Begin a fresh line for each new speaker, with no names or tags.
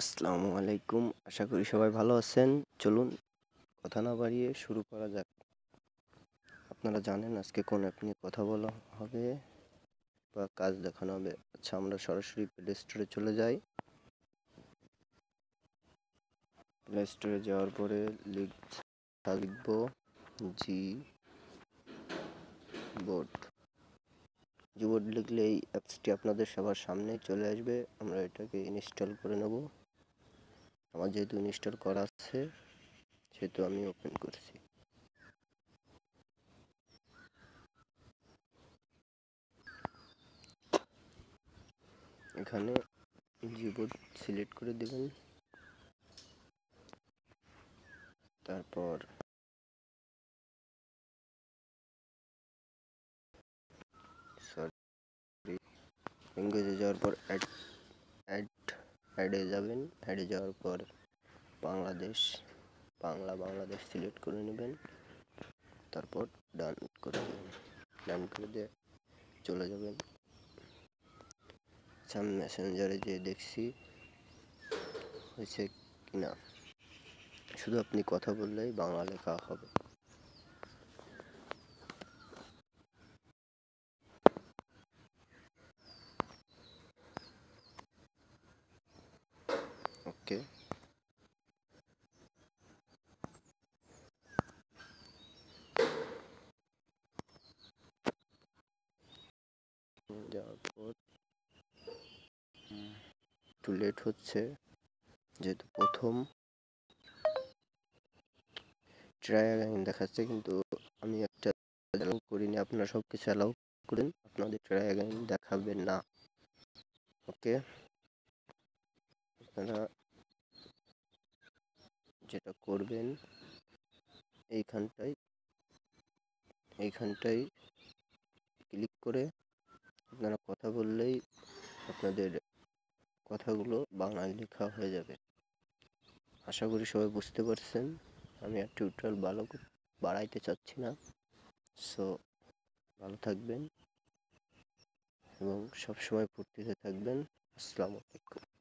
আসসালামু আলাইকুম। আশা করি সবাই ভালো আছেন। চলুন কথা না বাড়িয়ে শুরু করা যাক। আপনারা জানেন আজকে কোন অ্যাপ নিয়ে কথা বলা হবে বা কাজ দেখানো হবে। আচ্ছা আমরা সরাসরি প্লে স্টোরে চলে যাই। প্লে স্টোরে যাওয়ার পরে লিখ লিখব জি বোর্ড। জি বোর্ড লিখলে এই অ্যাপসটি আপনাদের সবার সামনে চলে আসবে। আমরা এটাকে ইনস্টল করে নেব। আমার যেহেতু ইনস্টল করা আছে, সেহেতু আমি ওপেন করছি। এখানে জিবোর্ড সিলেক্ট করে দেবেন। তারপর সরি ল্যাঙ্গুয়েজে যাওয়ার পর অ্যাড অ্যাড অ্যাডে যাবেন অ্যাডে যাওয়ার পর বাংলাদেশ, বাংলা, বাংলাদেশ সিলেক্ট করে নেবেন। তারপর ডান করে দেবেন ডান করে দিয়ে চলে যাবেন। সাম মেসেঞ্জারে যে দেখছি হয়েছে কিনা। শুধু আপনি কথা বললেই বাংলা লেখা হবে। ওকে যাওয়ার পর একটু লেট হচ্ছে, যেহেতু প্রথম ট্রাই অ্যাগাইন দেখাচ্ছে, কিন্তু আমি একটা অ্যালাউ করিনি, আপনারা সব কিছু অ্যালাউ করেন, আপনাদের ট্রাই অ্যাগাইন দেখাবেন না। ওকে আপনারা যেটা করবেন, এইখানটায় এইখানটায় ক্লিক করে আপনারা কথা বললেই আপনাদের কথাগুলো বাংলায় লেখা হয়ে যাবে। আশা করি সবাই বুঝতে পারছেন, আমি আর টিউটোরিয়াল ভালো বাড়াইতে চাচ্ছি না। সো ভালো থাকবেন এবং সবসময় ফুর্তিতে থাকবেন। আসসালামু আলাইকুম।